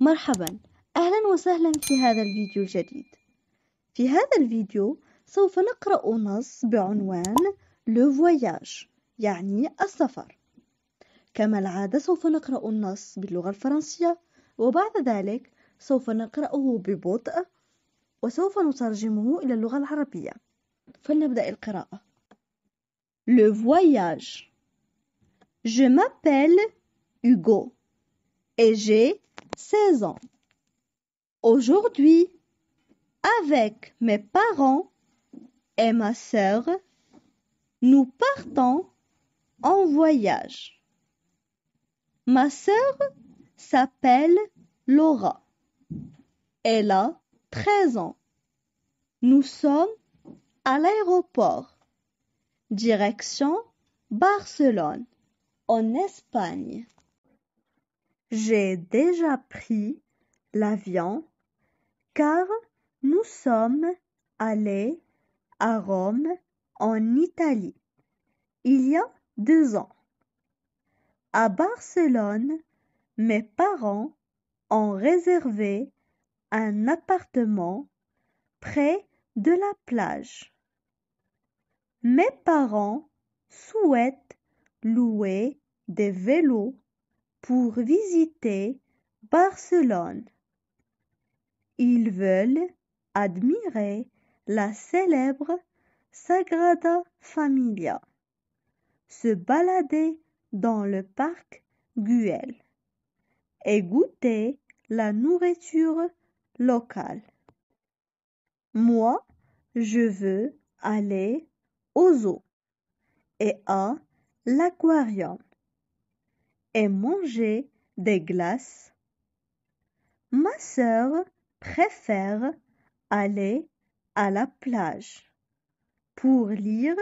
مرحبا. أهلا وسهلا في هذا الفيديو الجديد. في هذا الفيديو سوف نقرأ نص بعنوان Le Voyage يعني السفر. كما العادة سوف نقرأ النص باللغة الفرنسية وبعد ذلك سوف نقرأه ببطء وسوف نترجمه إلى اللغة العربية. فلنبدأ القراءة. Le voyage. Je m'appelle Hugo et j'ai 16 ans. Aujourd'hui, avec mes parents et ma sœur, nous partons en voyage. Ma sœur s'appelle Laura. Elle a 13 ans. Nous sommes à l'aéroport. Direction Barcelone, en Espagne. J'ai déjà pris l'avion car nous sommes allés à Rome en Italie il y a deux ans. À Barcelone, mes parents ont réservé un appartement près de la plage. Mes parents souhaitent louer des vélos pour visiter Barcelone. Ils veulent admirer la célèbre Sagrada Familia, se balader dans le parc Güell et goûter la nourriture locale. Moi, je veux aller au zoo et à l'aquarium et manger des glaces. Ma sœur préfère aller à la plage pour lire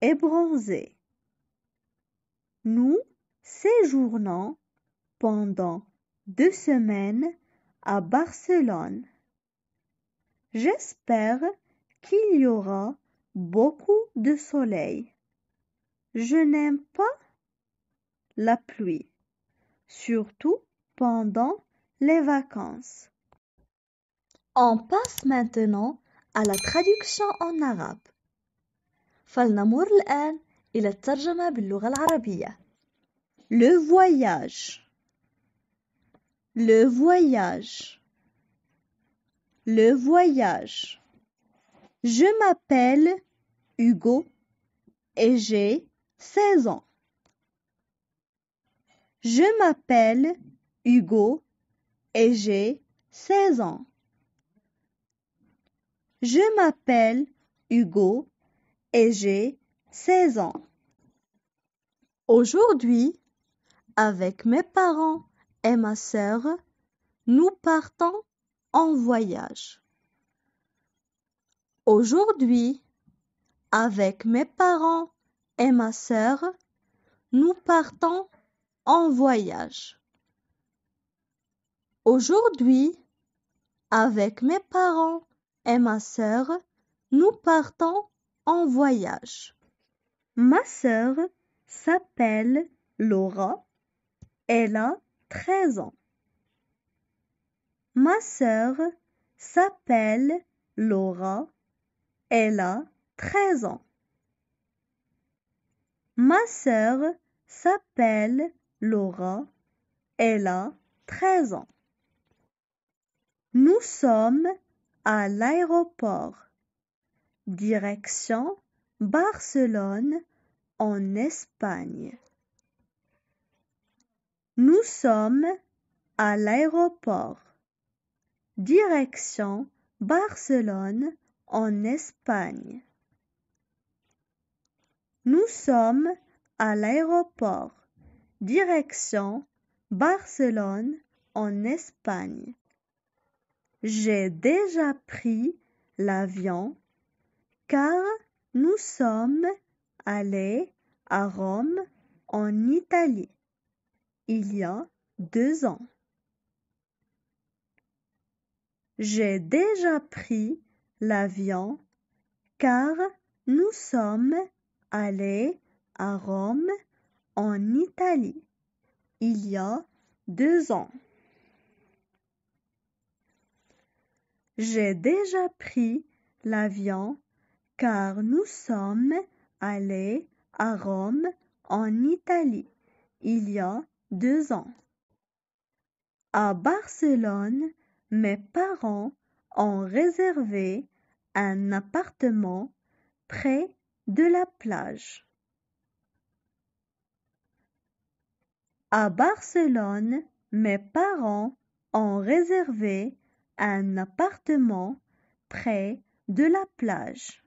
et bronzer. Nous séjournons pendant deux semaines à Barcelone. J'espère qu'il y aura beaucoup de soleil. Je n'aime pas la pluie, surtout pendant les vacances. On passe maintenant à la traduction en arabe. فلنمر الآن إلى الترجمة باللغة العربية. Le voyage. Le voyage. Le voyage. Je m'appelle Hugo et j'ai 16 ans. Je m'appelle Hugo et j'ai 16 ans. Je m'appelle Hugo et j'ai 16 ans. Aujourd'hui, avec mes parents et ma sœur, nous partons en voyage. Aujourd'hui, avec mes parents et ma sœur, nous partons en voyage. Aujourd'hui, avec mes parents et ma sœur, nous partons en voyage. Ma sœur s'appelle Laura. Elle a 13 ans. Ma sœur s'appelle Laura. Elle a 13 ans. Ma sœur s'appelle Laura. Elle a 13 ans. Nous sommes à l'aéroport. Direction Barcelone en Espagne. Nous sommes à l'aéroport. Direction Barcelone en Espagne. Nous sommes à l'aéroport. Direction Barcelone en Espagne. J'ai déjà pris l'avion car nous sommes allés à Rome en Italie il y a deux ans. J'ai déjà pris l'avion car nous sommes allés à Rome en Italie il y a deux ans. J'ai déjà pris l'avion car nous sommes allés à Rome en Italie il y a deux ans. À Barcelone, mes parents ont réservé un appartement près de la plage. À Barcelone, mes parents ont réservé un appartement près de la plage.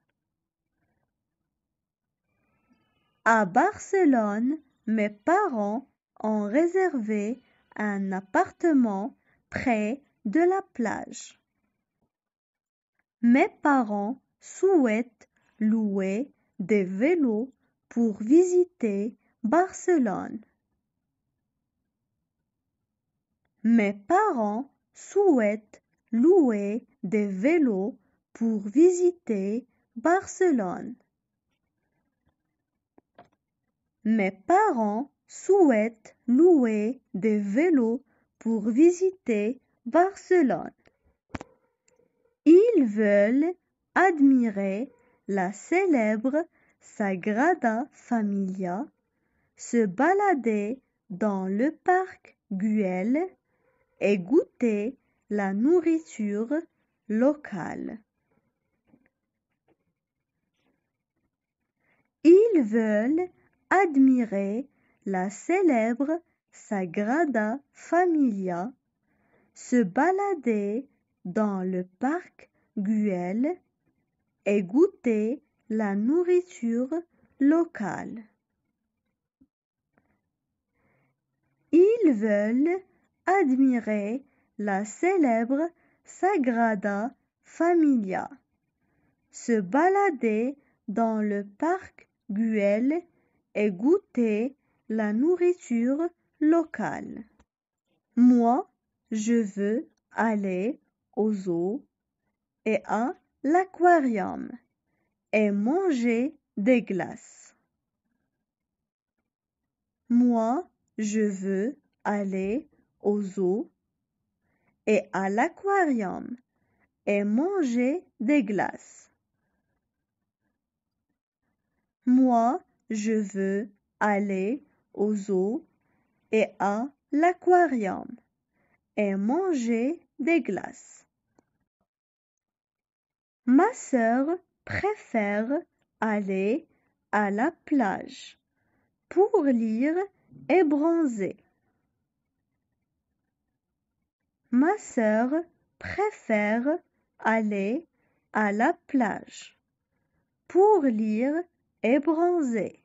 À Barcelone, mes parents ont réservé un appartement près de la plage. Mes parents souhaitent louer des vélos pour visiter Barcelone. Mes parents souhaitent louer des vélos pour visiter Barcelone. Mes parents souhaitent louer des vélos pour visiter Barcelone. Ils veulent admirer la célèbre Sagrada Familia, se balader dans le parc Güell et goûter la nourriture locale. Ils veulent admirer la célèbre Sagrada Familia, se balader dans le parc Güell et goûter la nourriture locale. Ils veulent admirer la célèbre Sagrada Familia, se balader dans le parc Güell et goûter la nourriture locale. Moi, je veux aller au zoo et à l'aquarium et manger des glaces. Moi, je veux aller au zoo et à l'aquarium et manger des glaces. Moi, je veux aller au zoo et à l'aquarium et manger des glaces. Ma sœur préfère aller à la plage pour lire et bronzer. Ma sœur préfère aller à la plage pour lire et bronzer.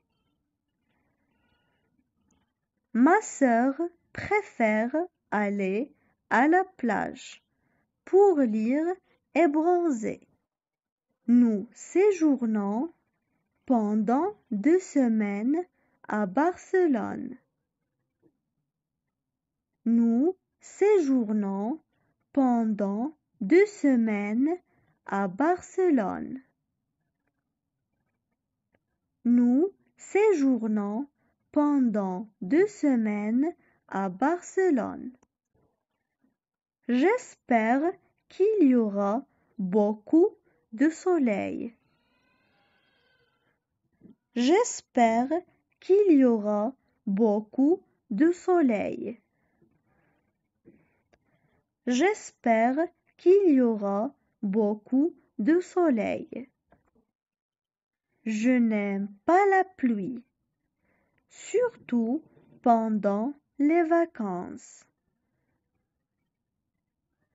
Ma sœur préfère aller à la plage pour lire et bronzer. Nous séjournons pendant deux semaines à Barcelone. Nous séjournons pendant deux semaines à Barcelone. Nous séjournons pendant deux semaines à Barcelone. J'espère qu'il y aura beaucoup de soleil. J'espère qu'il y aura beaucoup de soleil. J'espère qu'il y aura beaucoup de soleil. Je n'aime pas la pluie, surtout pendant les vacances.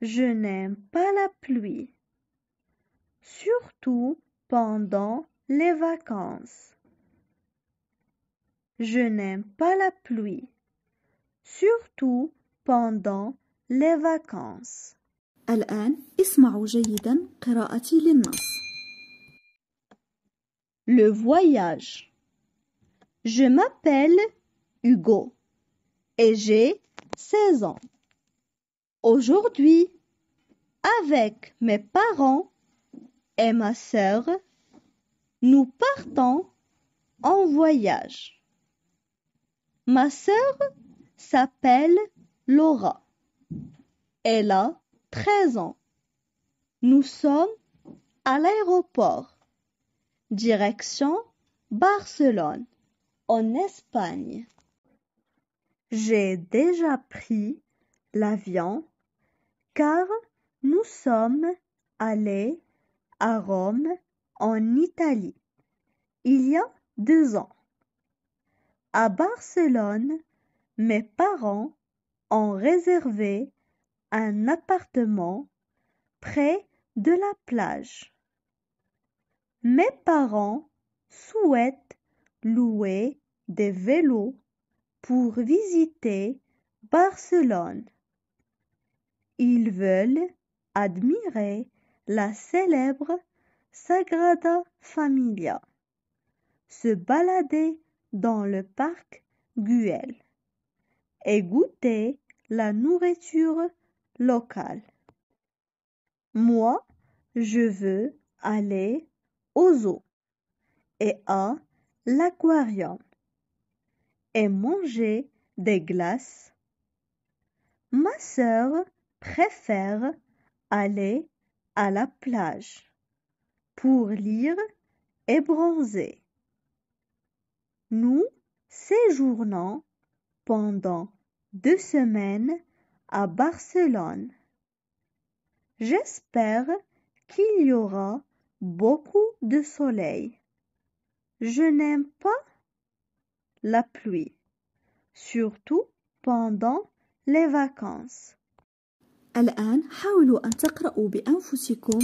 Je n'aime pas la pluie, surtout pendant les vacances. Je n'aime pas la pluie, surtout pendant les vacances. الآن اسمعوا جيدا قراءتي للنص. Le voyage. Je m'appelle Hugo et j'ai 16 ans. Aujourd'hui, avec mes parents et ma sœur, nous partons en voyage. Ma sœur s'appelle Laura. Elle a 13 ans. Nous sommes à l'aéroport. Direction Barcelone, en Espagne. J'ai déjà pris l'avion car nous sommes allés à Rome, en Italie, il y a deux ans. À Barcelone, mes parents ont réservé un appartement près de la plage. Mes parents souhaitent louer des vélos pour visiter Barcelone. Ils veulent admirer la célèbre Sagrada Familia, se balader dans le parc Güell et goûter la nourriture locale. Moi, je veux aller au zoo et à l'aquarium et manger des glaces. Ma sœur préfère aller à la plage pour lire et bronzer. Nous séjournons pendant deux semaines à Barcelone. J'espère qu'il y aura beaucoup de soleil. Je n'aime pas la pluie, surtout pendant les vacances. الآن حاولوا أن تقرأوا بأنفسكم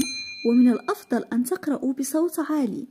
ومن الأفضل أن تقرأوا بصوت عالي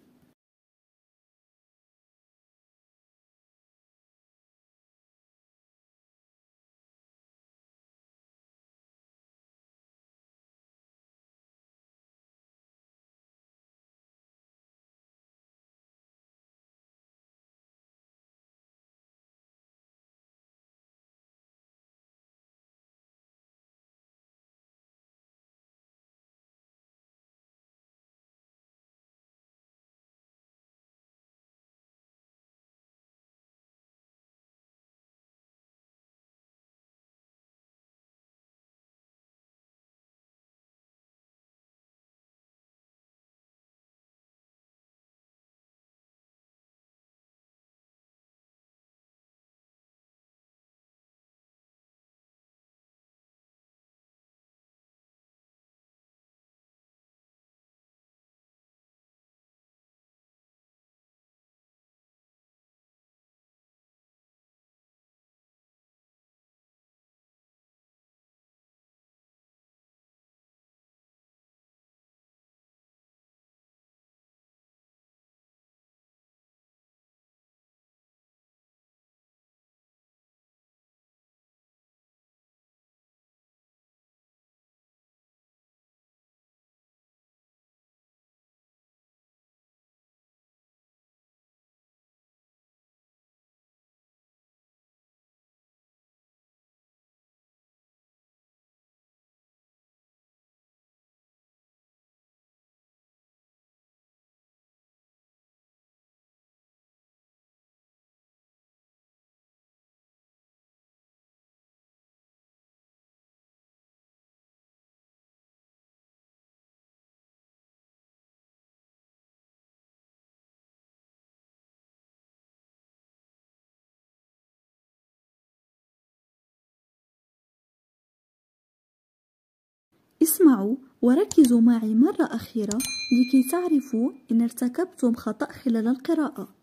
اسمعوا وركزوا معي مرة أخيرة لكي تعرفوا إن ارتكبتم خطأ خلال القراءة.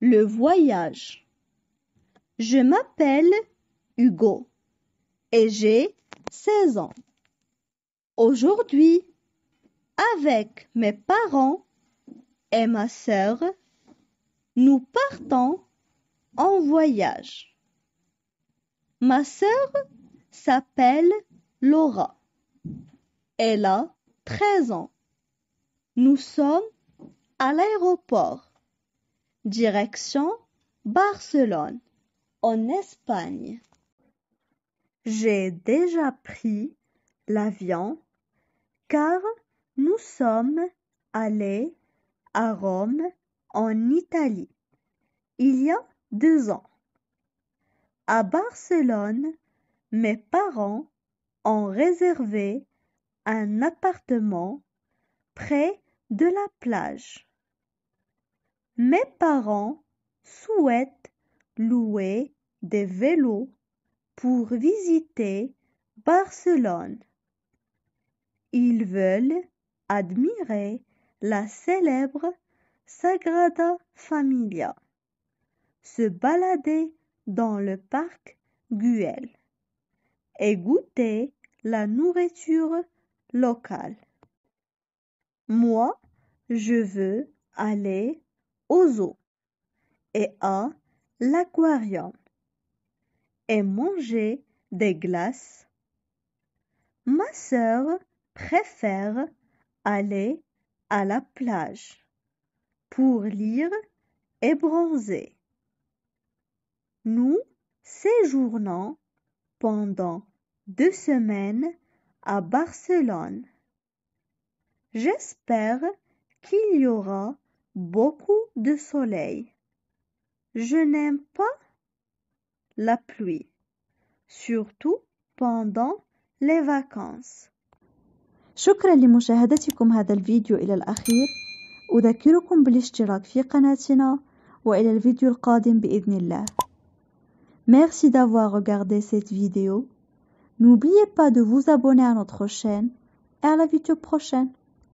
Le voyage. Je m'appelle Hugo et j'ai 16 ans. Aujourd'hui, avec mes parents et ma sœur, nous partons en voyage. Ma sœur s'appelle Laura. Elle a 13 ans. Nous sommes à l'aéroport. Direction Barcelone, en Espagne. J'ai déjà pris l'avion car nous sommes allés à Rome, en Italie, il y a deux ans. À Barcelone, mes parents ont réservé un appartement près de la plage. Mes parents souhaitent louer des vélos pour visiter Barcelone. Ils veulent admirer la célèbre Sagrada Familia, se balader dans le parc Güell et goûter la nourriture locale. Moi, je veux aller au zoo et à l'aquarium et manger des glaces. Ma sœur préfère aller à la plage pour lire et bronzer. Nous séjournons pendant deux semaines à Barcelone. J'espère qu'il y aura beaucoup de soleil. Je n'aime pas la pluie, surtout pendant les vacances. شكرا لمشاهدتكم هذا الفيديو إلى الأخير أذكركم بالاشتراك في قناتنا وإلى الفيديو القادم بإذن الله Merci d'avoir regardé cette vidéo. N'oubliez pas de vous abonner à notre chaîne et à la vidéo prochaine.